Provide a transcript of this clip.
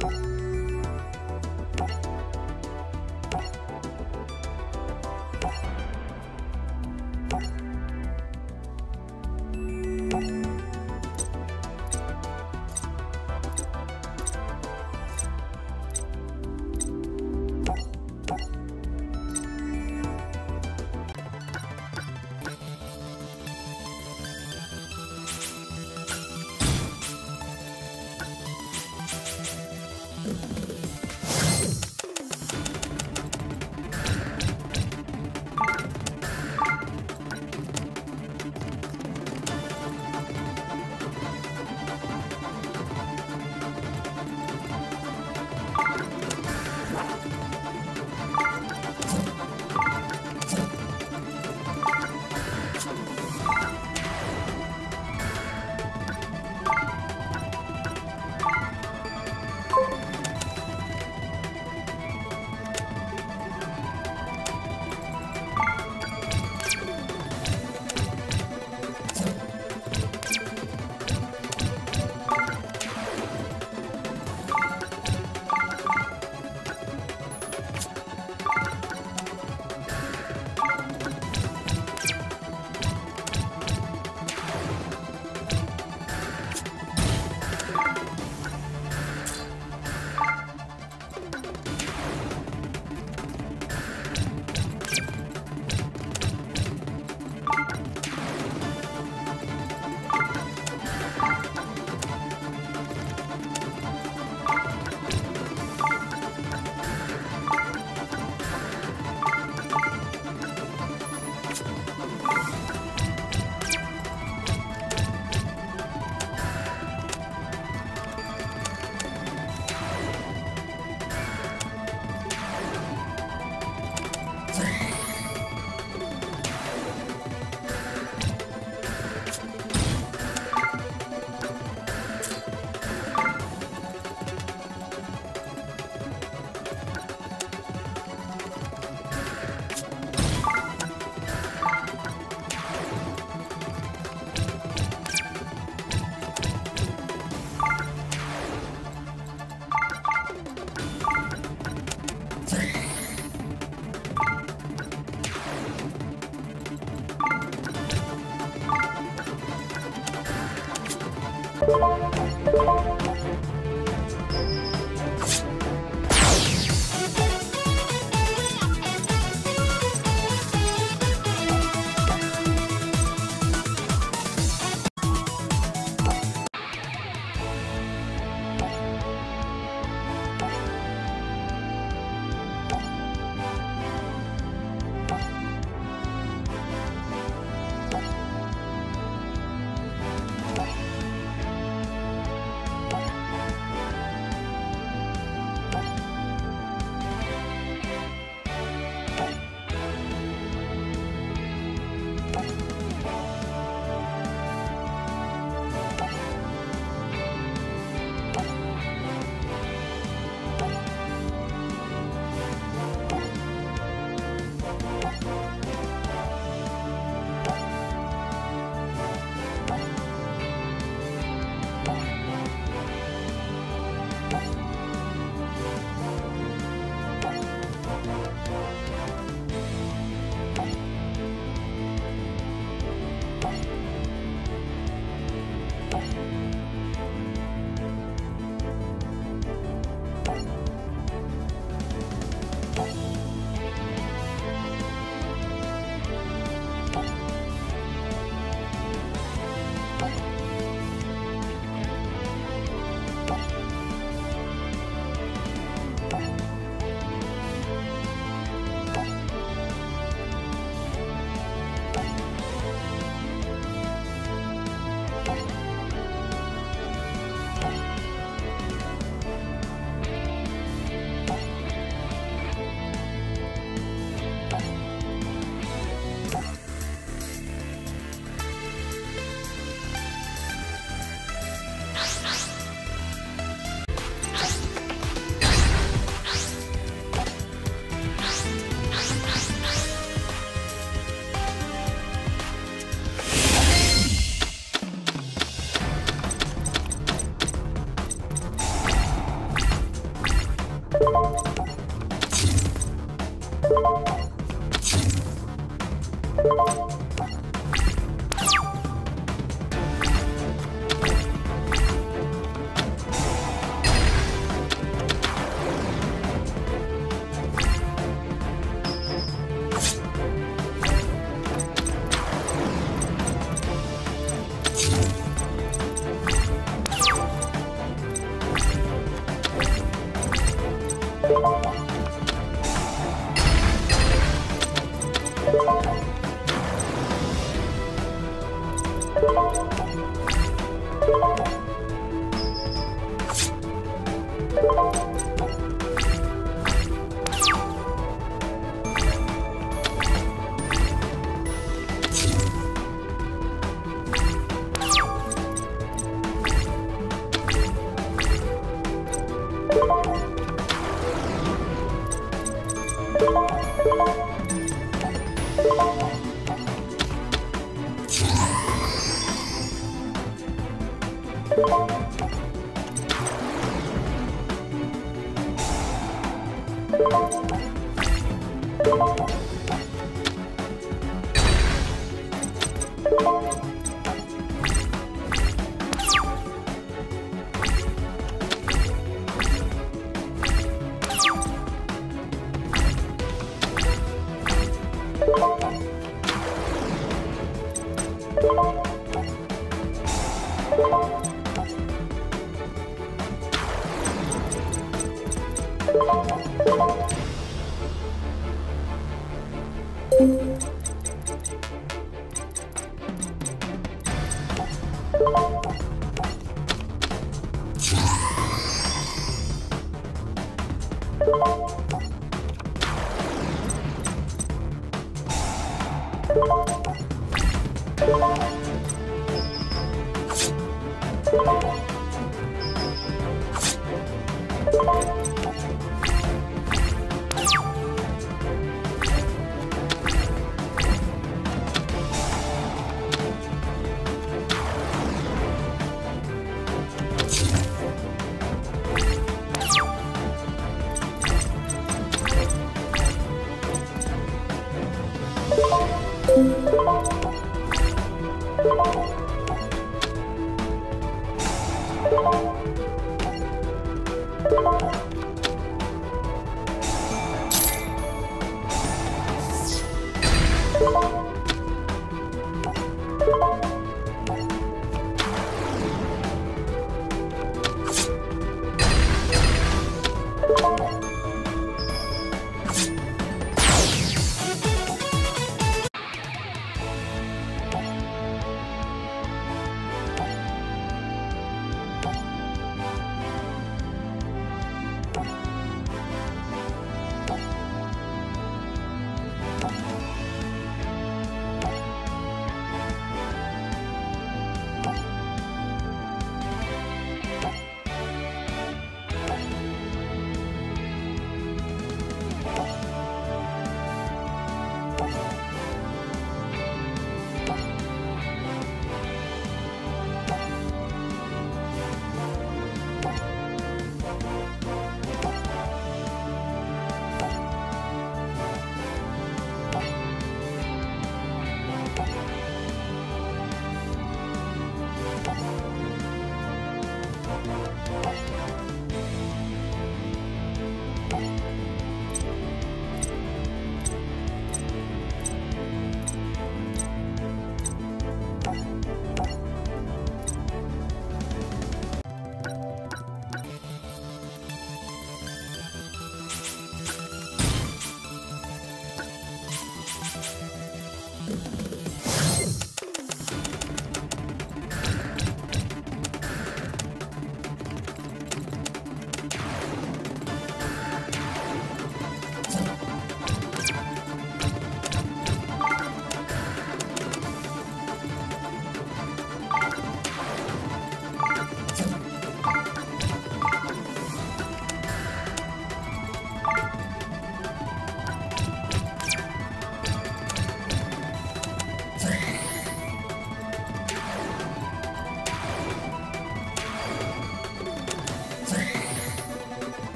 you